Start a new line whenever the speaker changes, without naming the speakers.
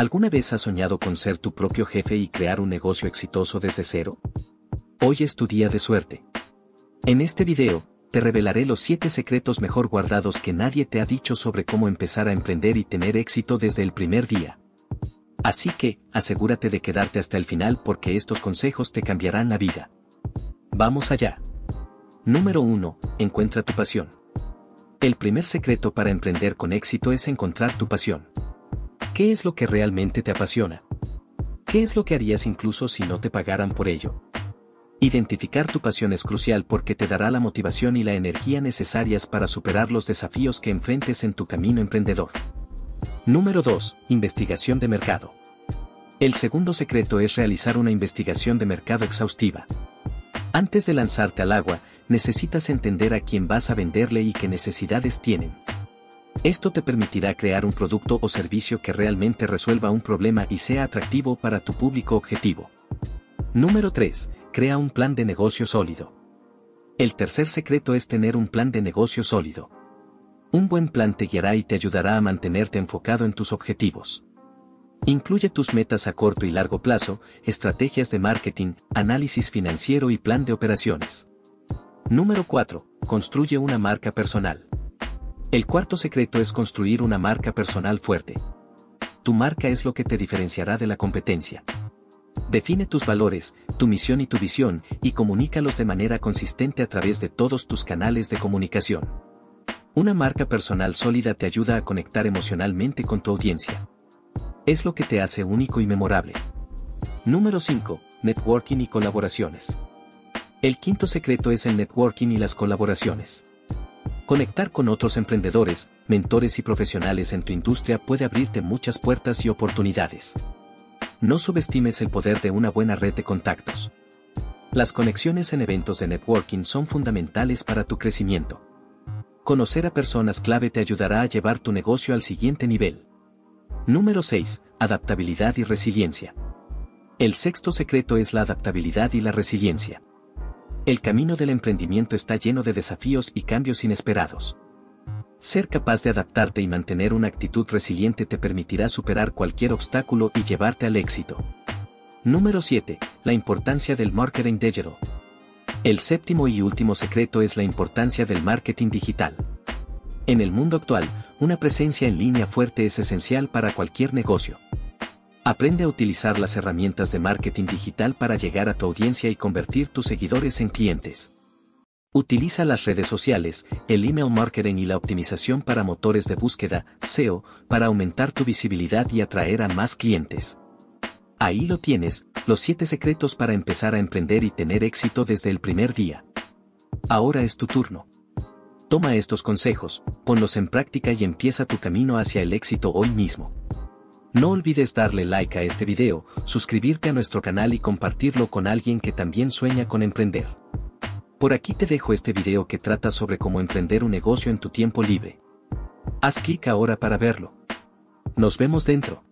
¿Alguna vez has soñado con ser tu propio jefe y crear un negocio exitoso desde cero? Hoy es tu día de suerte. En este video, te revelaré los 7 secretos mejor guardados que nadie te ha dicho sobre cómo empezar a emprender y tener éxito desde el primer día. Así que, asegúrate de quedarte hasta el final porque estos consejos te cambiarán la vida. Vamos allá. Número 1. Encuentra tu pasión. El primer secreto para emprender con éxito es encontrar tu pasión. ¿Qué es lo que realmente te apasiona? ¿Qué es lo que harías incluso si no te pagaran por ello? Identificar tu pasión es crucial porque te dará la motivación y la energía necesarias para superar los desafíos que enfrentes en tu camino emprendedor. Número 2. Investigación de mercado. El segundo secreto es realizar una investigación de mercado exhaustiva. Antes de lanzarte al agua, necesitas entender a quién vas a venderle y qué necesidades tienen. Esto te permitirá crear un producto o servicio que realmente resuelva un problema y sea atractivo para tu público objetivo. Número 3. Crea un plan de negocio sólido. El tercer secreto es tener un plan de negocio sólido. Un buen plan te guiará y te ayudará a mantenerte enfocado en tus objetivos. Incluye tus metas a corto y largo plazo, estrategias de marketing, análisis financiero y plan de operaciones. Número 4. Construye una marca personal. El cuarto secreto es construir una marca personal fuerte. Tu marca es lo que te diferenciará de la competencia. Define tus valores, tu misión y tu visión, y comunícalos de manera consistente a través de todos tus canales de comunicación. Una marca personal sólida te ayuda a conectar emocionalmente con tu audiencia. Es lo que te hace único y memorable. Número 5. Networking y colaboraciones. El quinto secreto es el networking y las colaboraciones. Conectar con otros emprendedores, mentores y profesionales en tu industria puede abrirte muchas puertas y oportunidades. No subestimes el poder de una buena red de contactos. Las conexiones en eventos de networking son fundamentales para tu crecimiento. Conocer a personas clave te ayudará a llevar tu negocio al siguiente nivel. Número 6. Adaptabilidad y resiliencia. El sexto secreto es la adaptabilidad y la resiliencia. El camino del emprendimiento está lleno de desafíos y cambios inesperados. Ser capaz de adaptarte y mantener una actitud resiliente te permitirá superar cualquier obstáculo y llevarte al éxito. Número 7. La importancia del marketing digital. El séptimo y último secreto es la importancia del marketing digital. En el mundo actual, una presencia en línea fuerte es esencial para cualquier negocio. Aprende a utilizar las herramientas de marketing digital para llegar a tu audiencia y convertir tus seguidores en clientes. Utiliza las redes sociales, el email marketing y la optimización para motores de búsqueda, SEO, para aumentar tu visibilidad y atraer a más clientes. Ahí lo tienes, los 7 secretos para empezar a emprender y tener éxito desde el primer día. Ahora es tu turno. Toma estos consejos, ponlos en práctica y empieza tu camino hacia el éxito hoy mismo. No olvides darle like a este video, suscribirte a nuestro canal y compartirlo con alguien que también sueña con emprender. Por aquí te dejo este video que trata sobre cómo emprender un negocio en tu tiempo libre. Haz clic ahora para verlo. Nos vemos dentro.